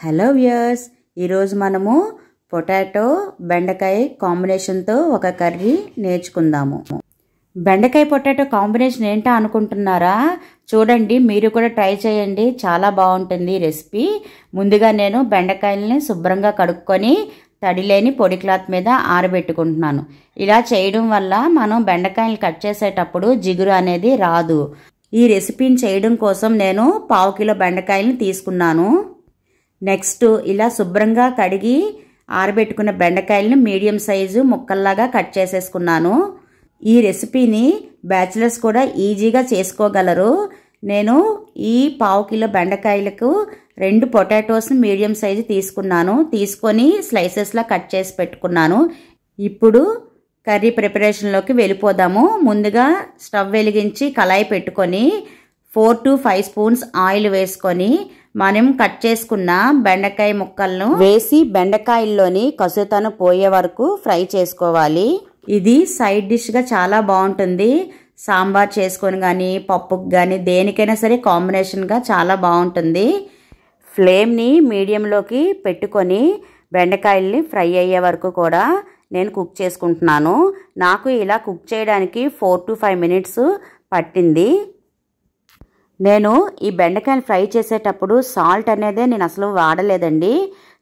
Hello viewers ఈరోజు మనము potato బెండకాయ కాంబినేషన్తో ఒక కర్రీ నేర్చుకుందాము. బెండకాయ పొటాటో కాంబినేషన్ ఏంటో అనుకుంటున్నారా? చూడండి మీరు కూడా ట్రై చేయండి. చాలా బాగుంటుంది రెసిపీ. ముందుగా నేను బెండకాయలని శుభ్రంగా కడుక్కొని తడిలేని పొడి క్లాత్ మీద ఆరబెట్టుకుంటున్నాను. ఇలా చేయడం వల్ల మనం బెండకాయలు కట్ చేసేటప్పుడు జిగురు అనేది రాదు. ఈ రెసిపీని చేయడం కోసం నేను పావు కిలో బెండకాయలను తీసుకున్నాను. నెక్స్ట్ ఇలా శుభ్రంగా కడిగి ఆరబెట్టుకున్న బెండకాయలను మీడియం సైజు ముక్కల్లాగా కట్ చేసేసుకున్నాను. ఈ రెసిపీని బ్యాచిలర్స్ కూడా ఈజీగా చేసుకోగలరు. నేను ఈ పావు కిలో బెండకాయలకు రెండు పొటాటోస్ని మీడియం సైజు తీసుకున్నాను. తీసుకొని స్లైసెస్లా కట్ చేసి పెట్టుకున్నాను. ఇప్పుడు కర్రీ ప్రిపరేషన్లోకి వెళ్ళిపోదాము. ముందుగా స్టవ్ వెలిగించి కళాయి పెట్టుకొని four to five spoons oil వేసుకొని మనం కట్ చేసుకున్న బెండకాయ ముక్కలను వేసి బెండకాయల్లోని కసుతను పోయే వరకు ఫ్రై చేసుకోవాలి. ఇది సైడ్ డిష్గా చాలా బాగుంటుంది. సాంబార్ చేసుకొని కానీ పప్పుకి కానీ దేనికైనా సరే కాంబినేషన్గా చాలా బాగుంటుంది. ఫ్లేమ్ని మీడియంలోకి పెట్టుకొని బెండకాయల్ని ఫ్రై అయ్యే వరకు కూడా నేను కుక్ చేసుకుంటున్నాను. నాకు ఇలా కుక్ చేయడానికి ఫోర్ టు ఫైవ్ మినిట్స్ పట్టింది. నేను ఈ బెండకాయలు ఫ్రై చేసేటప్పుడు సాల్ట్ అనేదే నేను అసలు వాడలేదండి.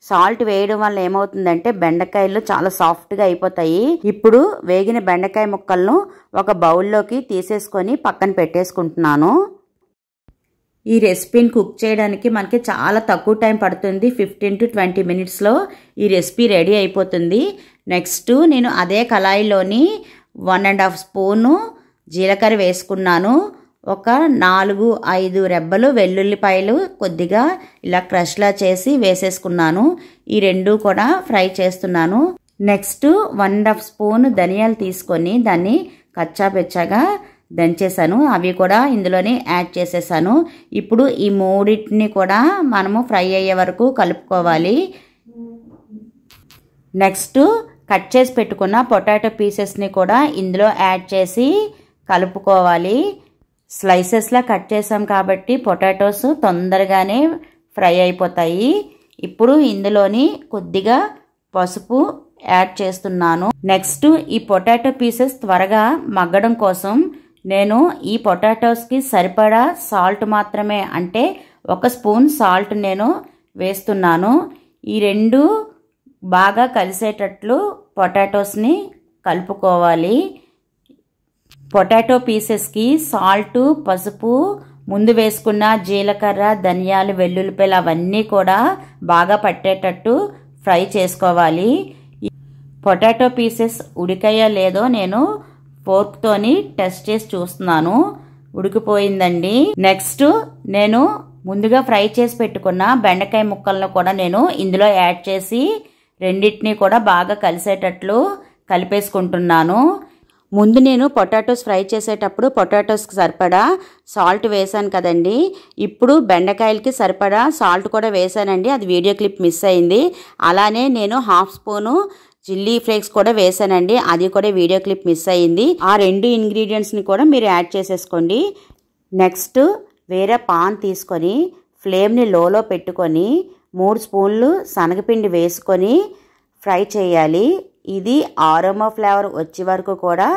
సాల్ట్ వేయడం వల్ల ఏమవుతుందంటే బెండకాయలు చాలా సాఫ్ట్గా అయిపోతాయి. ఇప్పుడు వేగిన బెండకాయ ముక్కలను ఒక బౌల్లోకి తీసేసుకొని పక్కన పెట్టేసుకుంటున్నాను. ఈ రెసిపీని కుక్ చేయడానికి మనకి చాలా తక్కువ టైం పడుతుంది. ఫిఫ్టీన్ టు ట్వంటీ మినిట్స్లో ఈ రెసిపీ రెడీ అయిపోతుంది. నెక్స్ట్ నేను అదే కళాయిలోని వన్ అండ్ హాఫ్ స్పూను జీలకర్ర వేసుకున్నాను. ఒక నాలుగు ఐదు రెబ్బలు వెల్లుల్లిపాయలు కొద్దిగా ఇలా క్రష్లా చేసి వేసేసుకున్నాను. ఈ రెండు కూడా ఫ్రై చేస్తున్నాను. Next one and half spoon ధనియాలు తీసుకొని దాన్ని కచ్చాపెచ్చాగా దంచేసాను అవి కూడా ఇందులోనే యాడ్ చేసేసాను. ఇప్పుడు ఈ మూడింటిని కూడా మనము ఫ్రై అయ్యే వరకు కలుపుకోవాలి. నెక్స్ట్ కట్ చేసి పెట్టుకున్న పొటాటో పీసెస్ని కూడా ఇందులో యాడ్ చేసి కలుపుకోవాలి. స్లైసెస్లా కట్ చేసాం కాబట్టి పొటాటోస్ తొందరగానే ఫ్రై అయిపోతాయి. ఇప్పుడు ఇందులోని కొద్దిగా పసుపు యాడ్ చేస్తున్నాను. నెక్స్ట్ ఈ పొటాటో పీసెస్ త్వరగా మగ్గడం కోసం నేను ఈ పొటాటోస్కి సరిపడా సాల్ట్ మాత్రమే అంటే ఒక స్పూన్ సాల్ట్ నేను వేస్తున్నాను. ఈ రెండు బాగా కలిసేటట్లు పొటాటోస్ని కలుపుకోవాలి. పొటాటో పీసెస్కి సాల్ట్ పసుపు ముందు వేసుకున్న జీలకర్ర ధనియాలు వెల్లుల్లిపాయలు అవన్నీ కూడా బాగా పట్టేటట్టు ఫ్రై చేసుకోవాలి. పొటాటో పీసెస్ ఉడికాయో లేదో నేను ఫోర్క్తోని టెస్ట్ చేసి చూస్తున్నాను. ఉడికిపోయిందండి. నెక్స్ట్ నేను ముందుగా ఫ్రై చేసి పెట్టుకున్న బెండకాయ ముక్కలను కూడా నేను ఇందులో యాడ్ చేసి రెండింటినీ కూడా బాగా కలిసేటట్లు కలిపేసుకుంటున్నాను. ముందు నేను పొటాటోస్ ఫ్రై చేసేటప్పుడు పొటాటోస్కి సరిపడా సాల్ట్ వేసాను కదండి. ఇప్పుడు బెండకాయలకి సరిపడా సాల్ట్ కూడా వేసానండి అది వీడియో క్లిప్ మిస్ అయింది. అలానే నేను హాఫ్ స్పూను చిల్లీ ఫ్లేక్స్ కూడా వేసానండి అది కూడా వీడియో క్లిప్ మిస్ అయింది. ఆ రెండు ఇంగ్రీడియంట్స్ని కూడా మీరు యాడ్ చేసేసుకోండి. నెక్స్ట్ వేరే పాన్ తీసుకొని ఫ్లేమ్ని లోలో పెట్టుకొని మూడు స్పూన్లు శనగపిండి వేసుకొని ఫ్రై చేయాలి. ఇది ఆరోమా ఫ్లేవర్ వచ్చే వరకు కూడా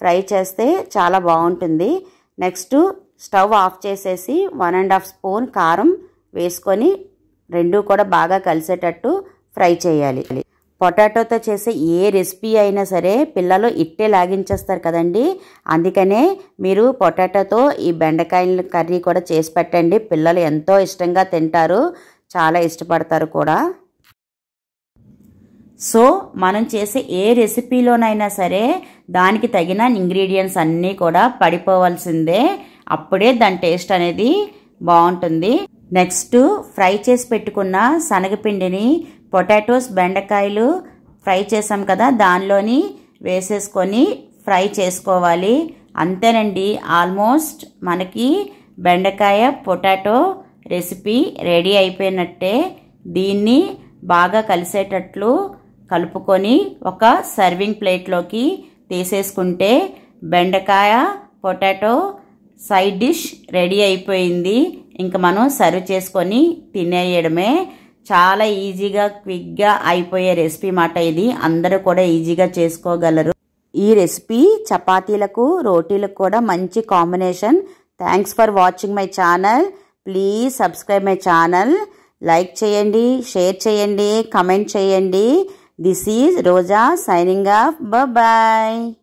ఫ్రై చేస్తే చాలా బాగుంటుంది. నెక్స్ట్ స్టవ్ ఆఫ్ చేసేసి వన్ అండ్ హాఫ్ స్పూన్ కారం వేసుకొని రెండు కూడా బాగా కలిసేటట్టు ఫ్రై చేయాలి. పొటాటోతో చేసే ఏ రెసిపీ అయినా సరే పిల్లలు ఇట్టే లాగించేస్తారు కదండి. అందుకనే మీరు పొటాటోతో ఈ బెండకాయల కర్రీ కూడా చేసి పెట్టండి. పిల్లలు ఎంతో ఇష్టంగా తింటారు. చాలా ఇష్టపడతారు కూడా. సో మనం చేసే ఏ రెసిపీలోనైనా సరే దానికి తగిన ఇంగ్రీడియంట్స్ అన్నీ కూడా పడిపోవాల్సిందే. అప్పుడే దాని టేస్ట్ అనేది బాగుంటుంది. నెక్స్ట్ ఫ్రై చేసి పెట్టుకున్న శనగపిండిని పొటాటోస్ బెండకాయలు ఫ్రై చేసాం కదా దానిలోని వేసేసుకొని ఫ్రై చేసుకోవాలి. అంతేనండి ఆల్మోస్ట్ మనకి బెండకాయ పొటాటో రెసిపీ రెడీ అయిపోయినట్టే. దీన్ని బాగా కలిసేటట్లు కలుపుకొని ఒక సర్వింగ్ ప్లేట్లోకి తీసేసుకుంటే బెండకాయ పొటాటో సైడ్ డిష్ రెడీ అయిపోయింది. ఇంకా మనం సర్వ్ చేసుకొని తినేయడమే. చాలా ఈజీగా క్విక్గా అయిపోయే రెసిపీ మాట ఇది. అందరూ కూడా ఈజీగా చేసుకోగలరు. ఈ రెసిపీ చపాతీలకు రోటీలకు కూడా మంచి combination thanks for watching my channel please subscribe my channel like చేయండి షేర్ చేయండి కమెంట్ చేయండి. This is Roja signing off. Bye-bye.